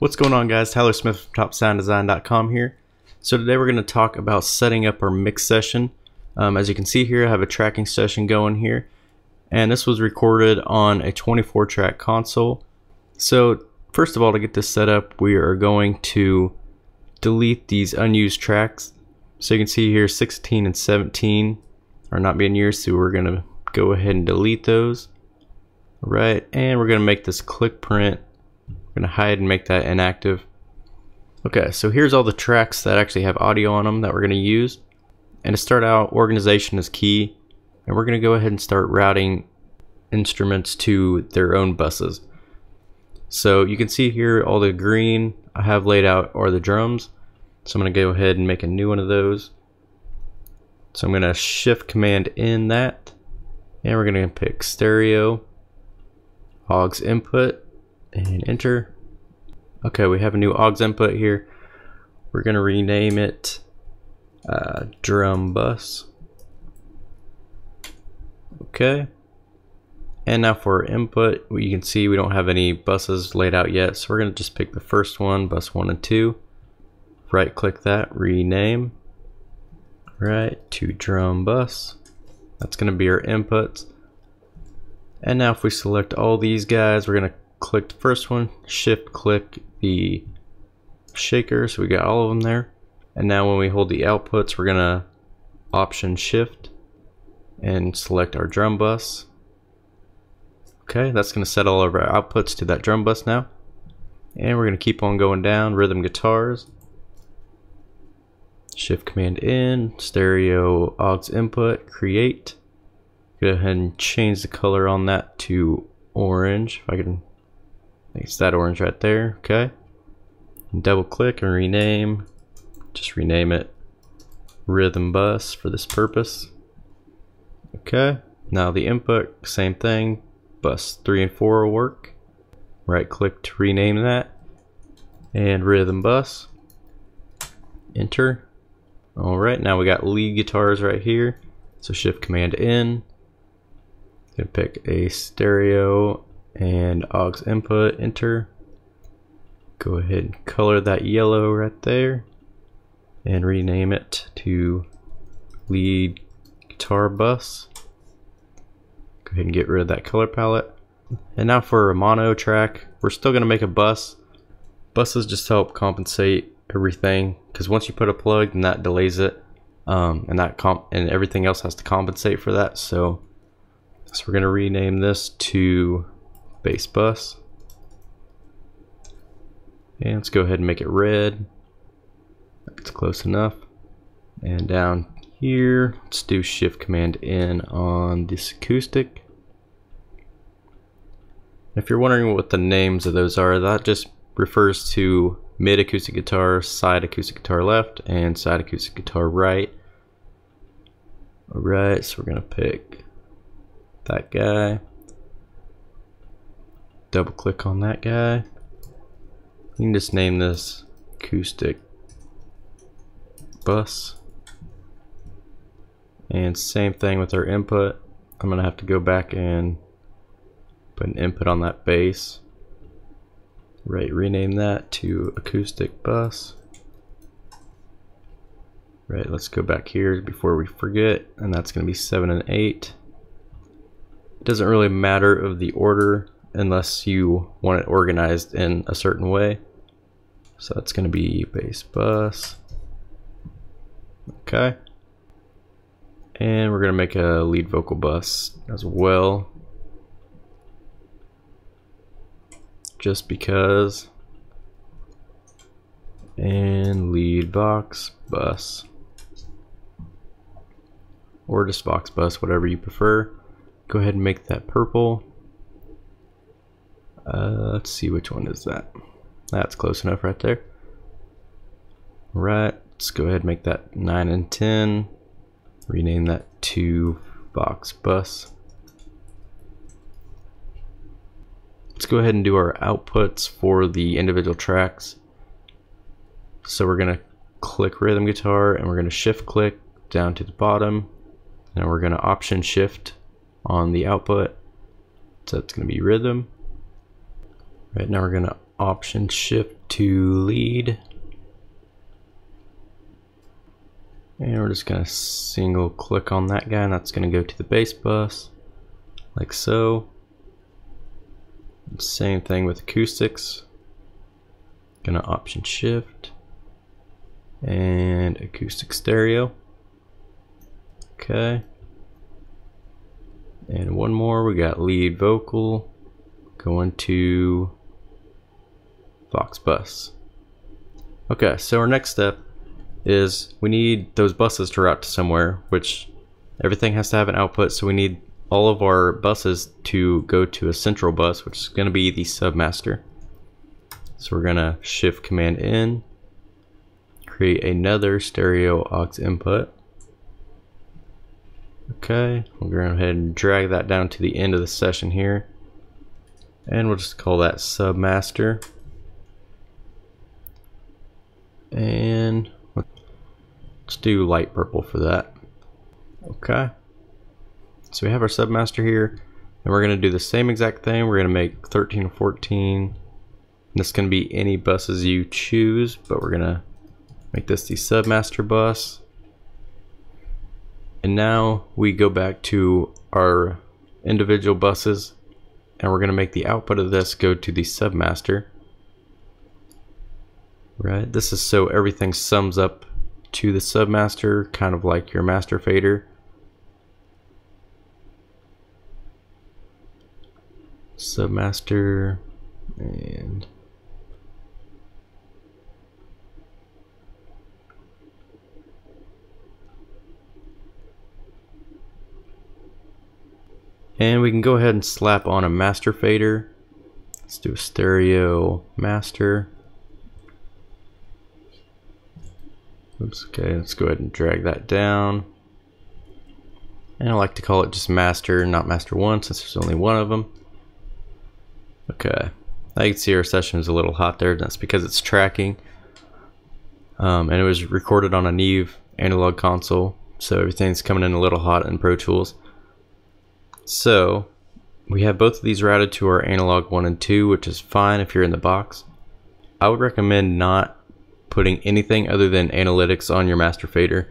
What's going on guys? Tyler Smith from TopSoundDesign.com here. So today we're going to talk about setting up our mix session. Um, as you can see here I have a tracking session going here and this was recorded on a 24 track console. So first of all to get this set up we are going to delete these unused tracks. So you can see here 16 and 17 are not being used so we're going to go ahead and delete those. Right, and we're going to make this click print we're to hide and make that inactive. Okay, so here's all the tracks that actually have audio on them that we're going to use. And to start out, organization is key. And we're going to go ahead and start routing instruments to their own buses. So you can see here all the green I have laid out are the drums. So I'm to go ahead and make a new one of those. So I'm going to shift command in that. And we're going to pick stereo, aux input, and enter. Okay, we have a new aux input here. We're going to rename it uh, drum bus. Okay. And now for input, you can see we don't have any buses laid out yet, so we're going to just pick the first one, bus 1 and 2. Right click that, rename. Right, to drum bus. That's going to be our inputs. And now if we select all these guys, we're going to click the first one, shift click the shaker, so we got all of them there. And now when we hold the outputs, we're gonna option shift and select our drum bus. Okay, that's gonna set all of our outputs to that drum bus now. And we're gonna keep on going down, rhythm guitars. Shift command in, stereo aux input, create. Go ahead and change the color on that to orange, if I can it's that orange right there, okay. Double click and rename. Just rename it rhythm bus for this purpose. Okay, now the input, same thing. Bus 3 and 4 will work. Right click to rename that. And rhythm bus. Enter. Alright, now we got lead guitars right here. So shift command in. Gonna pick a stereo and aux input enter. Go ahead and color that yellow right there and rename it to lead guitar bus. Go ahead and get rid of that color palette. And now for a mono track we're still going to make a bus. Buses just help compensate everything because once you put a plug then that delays it um, and that comp and everything else has to compensate for that. So so we're going to rename this to bass bus. And let's go ahead and make it red. That's close enough. And down here, let's do shift command in on this acoustic. If you're wondering what the names of those are, that just refers to mid acoustic guitar, side acoustic guitar left, and side acoustic guitar right. Alright, so we're to pick that guy double click on that guy. You can just name this acoustic bus. And same thing with our input. I'm gonna have to go back and put an input on that bass. Right, rename that to acoustic bus. Right, let's go back here before we forget, and that's gonna be seven and eight. It doesn't really matter of the order unless you want it organized in a certain way. So that's going to be bass bus. Okay. And we're going to make a lead vocal bus as well. Just because. And lead vox bus. Or just vox bus, whatever you prefer. Go ahead and make that purple. Uh, let's see which one is that. That's close enough right there. Right, let's go ahead and make that 9 and 10. Rename that to vox bus. Let's go ahead and do our outputs for the individual tracks. So we're going to click rhythm guitar and we're going to shift click down to the bottom. Now we're going to option shift on the output. So it's going to be rhythm. Right now we're going to option shift to lead. And we're just gonna single click on that guy and that's gonna go to the bass bus like so. Same thing with acoustics. Gonna option shift and acoustic stereo. Okay. And one more, we got lead vocal going to Vox bus. Okay, so our next step is we need those buses to route to somewhere, which everything has to have an output, so we need all of our buses to go to a central bus, which is going to be the submaster. So we're going to shift command in, create another stereo aux input. Okay, we'll go ahead and drag that down to the end of the session here. And we'll just call that submaster. And let's do light purple for that. Okay. So we have our submaster here. And we're going to do the same exact thing. We're going to make 13 and 14. This can be any buses you choose, but we're going to make this the submaster bus. And now we go back to our individual buses and we're going to make the output of this go to the submaster. Right, this is so everything sums up to the submaster, kind of like your master fader. Submaster and And we can go ahead and slap on a master fader. Let's do a stereo master. Oops, okay, let's go ahead and drag that down. And I like to call it just master, not master one, since there's only one of them. Okay, you can see our session is a little hot there. That's because it's tracking. Um, and it was recorded on a Neve analog console, so everything's coming in a little hot in Pro Tools. So we have both of these routed to our analog 1 and 2, which is fine if you're in the box. I would recommend not putting anything other than analytics on your master fader.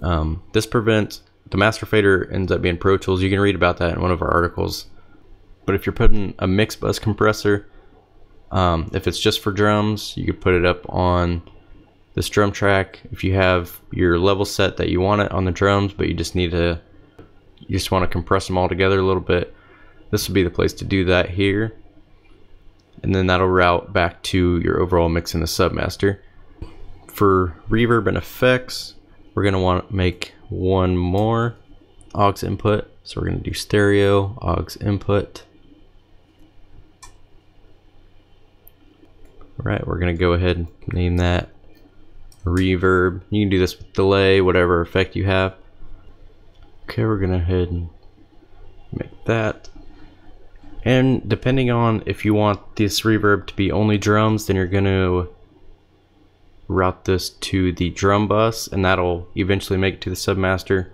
Um, this prevents the master fader ends up being Pro Tools. You can read about that in one of our articles. But if you're putting a mix bus compressor, um, if it's just for drums, you could put it up on this drum track. If you have your level set that you want it on the drums, but you just need to you just want to compress them all together a little bit, this would be the place to do that here. And then that'll route back to your overall mix in the Submaster. For reverb and effects, we're going to want to make one more aux input. So we're going to do stereo, aux input. All right, we're going to go ahead and name that reverb. You can do this with delay, whatever effect you have. Okay, we're gonna head and make that. And depending on if you want this reverb to be only drums, then you're gonna route this to the drum bus and that'll eventually make it to the submaster.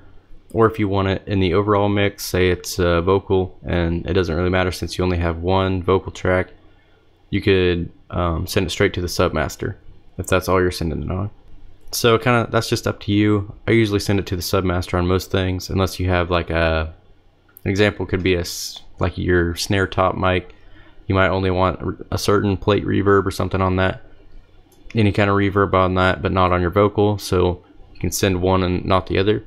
Or if you want it in the overall mix, say it's a vocal and it doesn't really matter since you only have one vocal track, you could um, send it straight to the submaster if that's all you're sending it on. So kind of that's just up to you. I usually send it to the submaster on most things, unless you have like a an example could be a like your snare top mic. You might only want a certain plate reverb or something on that. Any kind of reverb on that, but not on your vocal. So you can send one and not the other,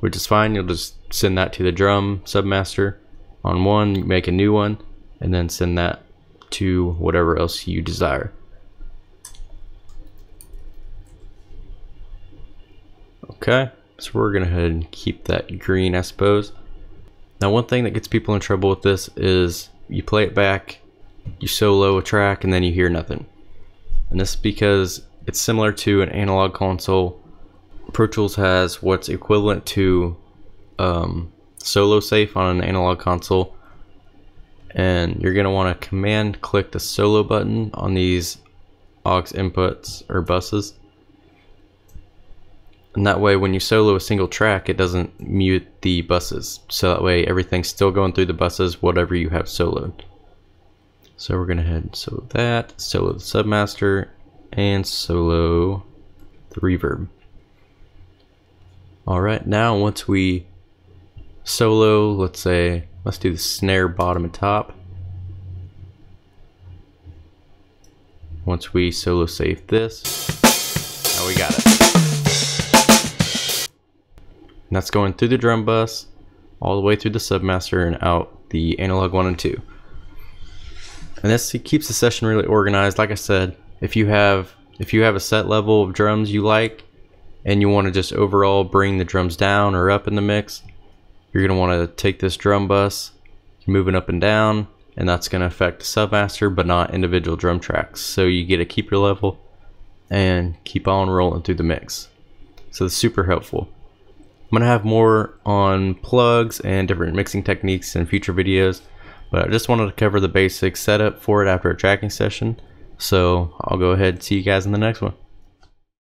which is fine. You'll just send that to the drum submaster on one, make a new one, and then send that to whatever else you desire. Okay, so we're gonna head and keep that green, I suppose. Now one thing that gets people in trouble with this is you play it back, you solo a track, and then you hear nothing. And this is because it's similar to an analog console. Pro Tools has what's equivalent to um, solo safe on an analog console. And you're gonna wanna command click the solo button on these aux inputs or buses and that way, when you solo a single track, it doesn't mute the buses. So that way, everything's still going through the buses, whatever you have soloed. So we're gonna head solo that, solo the submaster, and solo the reverb. Alright, now once we solo, let's say, let's do the snare bottom and top. Once we solo safe this, now we got it. And that's going through the drum bus, all the way through the submaster and out the analog one and two. And this keeps the session really organized. Like I said, if you have if you have a set level of drums you like and you want to just overall bring the drums down or up in the mix, you're going to want to take this drum bus, move it up and down, and that's going to affect the submaster but not individual drum tracks. So you get to keep your level and keep on rolling through the mix. So it's super helpful. I'm going to have more on plugs and different mixing techniques in future videos, but I just wanted to cover the basic setup for it after a tracking session. So I'll go ahead and see you guys in the next one.